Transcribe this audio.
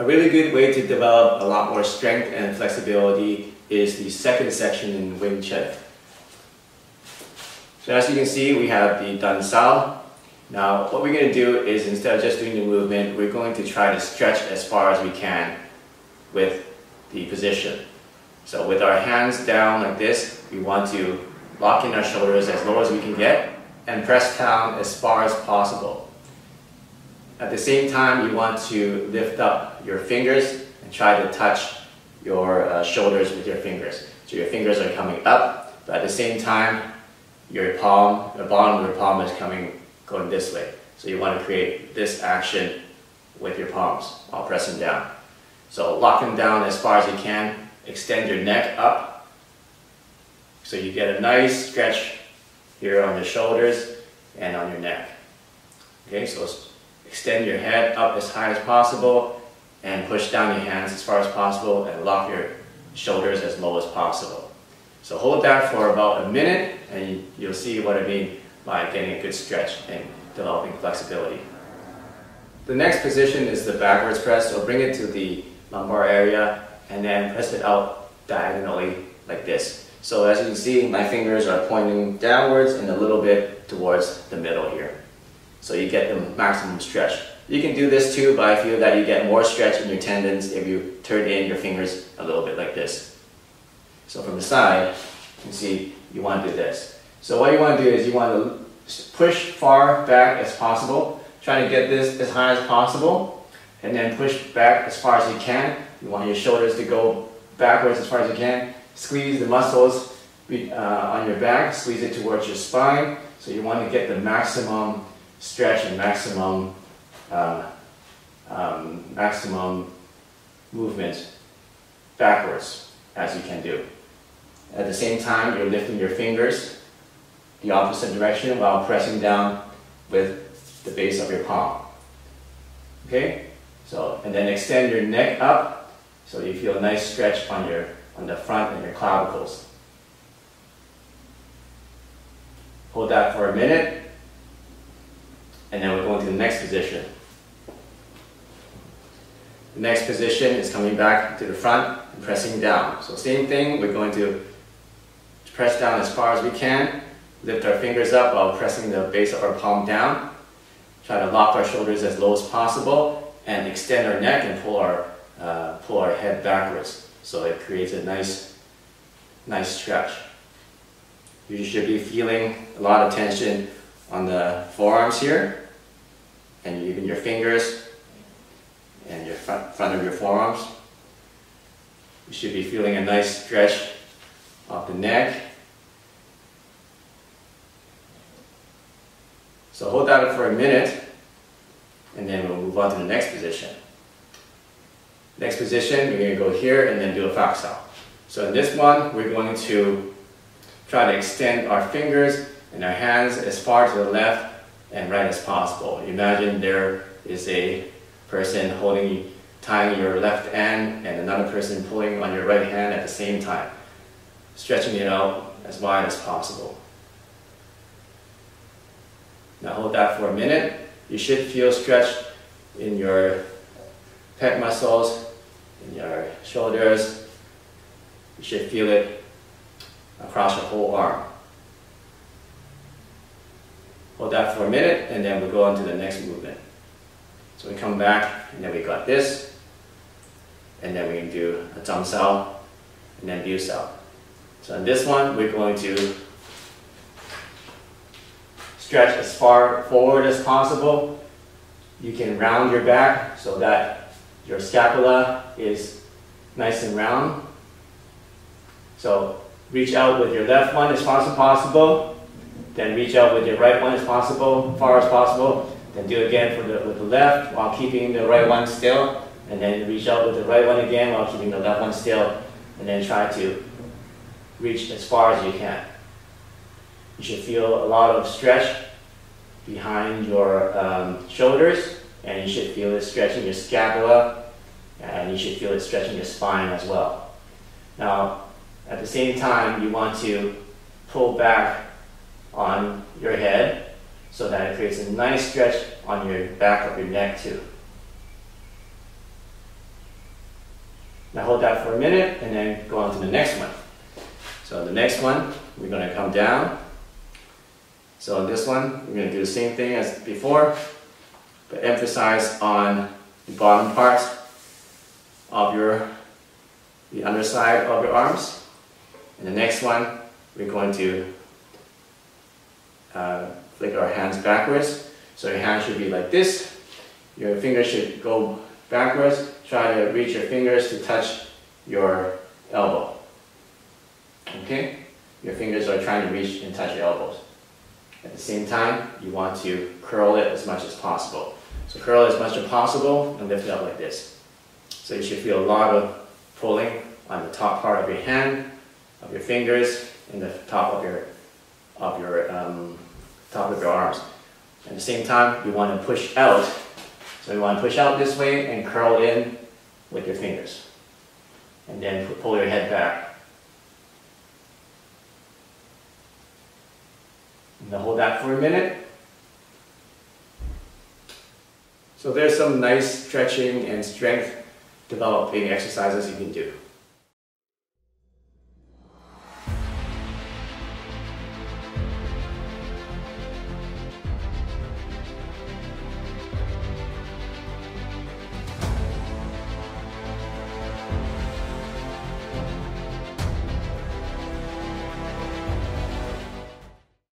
A really good way to develop a lot more strength and flexibility is the second section in Wing Chun. So as you can see, we have the Dan Sao. Now, what we're going to do is instead of just doing the movement, we're going to try to stretch as far as we can with the position. So with our hands down like this, we want to lock in our shoulders as low as we can get and press down as far as possible. At the same time, you want to lift up your fingers and try to touch your uh, shoulders with your fingers. So your fingers are coming up, but at the same time, your palm, the bottom of your palm is coming, going this way. So you want to create this action with your palms while pressing down. So lock them down as far as you can. Extend your neck up. So you get a nice stretch here on your shoulders and on your neck. Okay, so extend your head up as high as possible and push down your hands as far as possible and lock your shoulders as low as possible. So hold that for about a minute and you'll see what I mean by getting a good stretch and developing flexibility. The next position is the backwards press, so bring it to the lumbar area and then press it out diagonally like this. So as you can see, my fingers are pointing downwards and a little bit towards the middle here. So you get the maximum stretch. You can do this too, but I feel that you get more stretch in your tendons if you turn in your fingers a little bit like this. So from the side, you can see you want to do this. So what you want to do is you want to push far back as possible. Try to get this as high as possible and then push back as far as you can. You want your shoulders to go backwards as far as you can. Squeeze the muscles uh, on your back, squeeze it towards your spine. So you want to get the maximum stretch and maximum, um, um, maximum movement backwards as you can do. At the same time, you're lifting your fingers the opposite direction while pressing down with the base of your palm. Okay? So, and then extend your neck up so you feel a nice stretch on your on the front and your clavicles. Hold that for a minute, and then we're going to the next position. The next position is coming back to the front and pressing down. So same thing, we're going to press down as far as we can, lift our fingers up while pressing the base of our palm down. Try to lock our shoulders as low as possible and extend our neck and pull our, uh, pull our head backwards. So it creates a nice, nice stretch. You should be feeling a lot of tension on the forearms here and even your fingers and your front, front of your forearms. You should be feeling a nice stretch of the neck So hold that for a minute, and then we'll move on to the next position. Next position, we're going to go here and then do a Sao. So in this one, we're going to try to extend our fingers and our hands as far to the left and right as possible. Imagine there is a person holding, tying your left hand and another person pulling on your right hand at the same time, stretching it out as wide as possible. Now hold that for a minute. You should feel stretch in your pec muscles, in your shoulders. You should feel it across your whole arm. Hold that for a minute and then we'll go on to the next movement. So we come back and then we got this and then we can do a Zhang Sao and then Biu Sao. So in this one we're going to stretch as far forward as possible. You can round your back so that your scapula is nice and round. So reach out with your left one as far as possible. Then reach out with your right one as possible, far as possible. Then do again for the, with the left while keeping the right one still. And then reach out with the right one again while keeping the left one still. And then try to reach as far as you can. You should feel a lot of stretch behind your um, shoulders, and you should feel it stretching your scapula, and you should feel it stretching your spine as well. Now, at the same time, you want to pull back on your head so that it creates a nice stretch on your back of your neck too. Now hold that for a minute and then go on to the next one. So the next one, we're going to come down. So this one, we're going to do the same thing as before, but emphasize on the bottom part of your, the underside of your arms. And the next one, we're going to uh, our hands backwards. So your hand should be like this. Your fingers should go backwards. Try to reach your fingers to touch your elbow. Okay? Your fingers are trying to reach and touch your elbows. At the same time, you want to curl it as much as possible. So curl as much as possible and lift it up like this. So you should feel a lot of pulling on the top part of your hand, of your fingers, and the top of your of your um, top of your arms. At the same time, you want to push out. So you want to push out this way and curl in with your fingers. And then pull your head back. And hold that for a minute. So there's some nice stretching and strength developing exercises you can do.